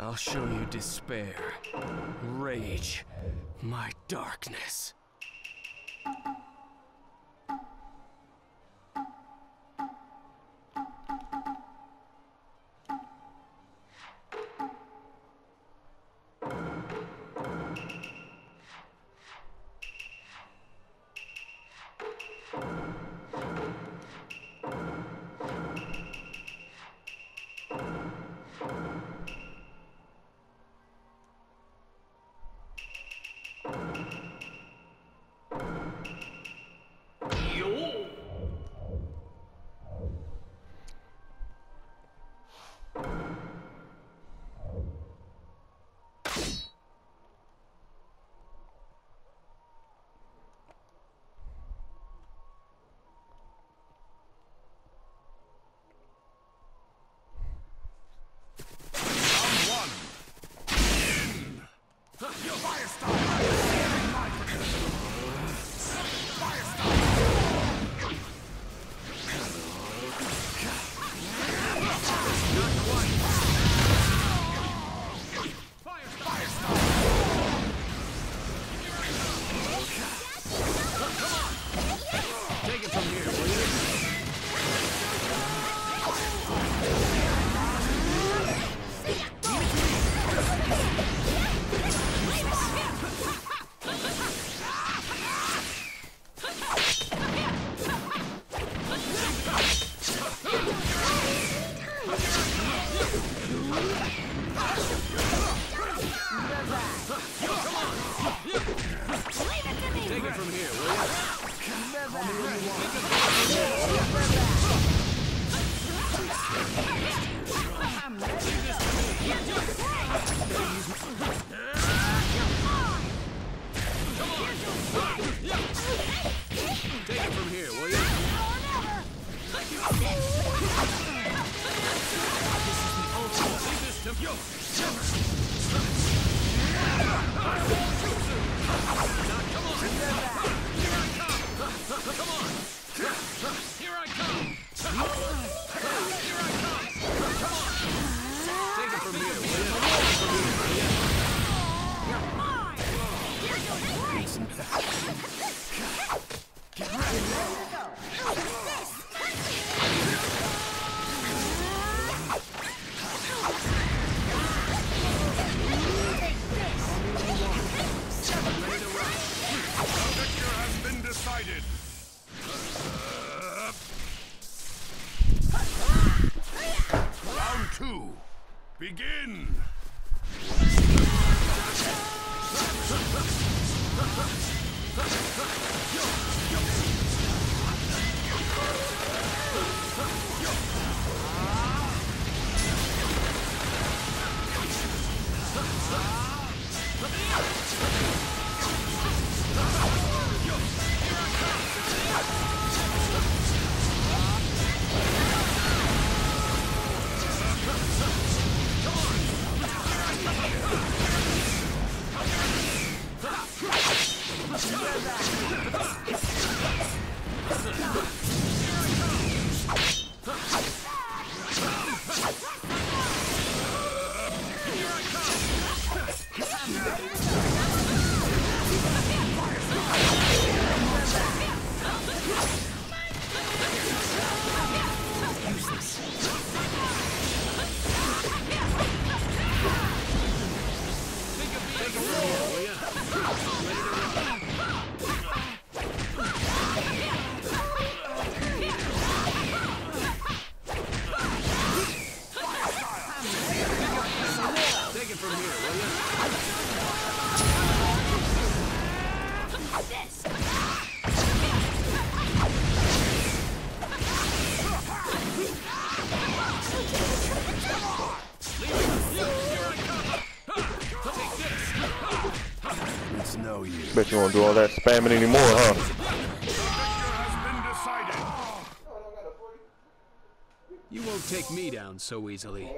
I'll show you despair, rage, my darkness. Take Take it from here, will you? Take it from here, will you? Leave this to yo. Here I come! Here I come! Come on! Take it from here, will you? Victor Begin. From here, will you? It's no use. Bet you won't do all that spamming anymore, huh? Victor has been decided. You won't take me down so easily.